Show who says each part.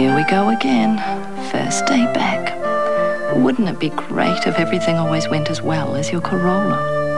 Speaker 1: Here we go again. First day back. Wouldn't it be great if everything always went as well as your Corolla?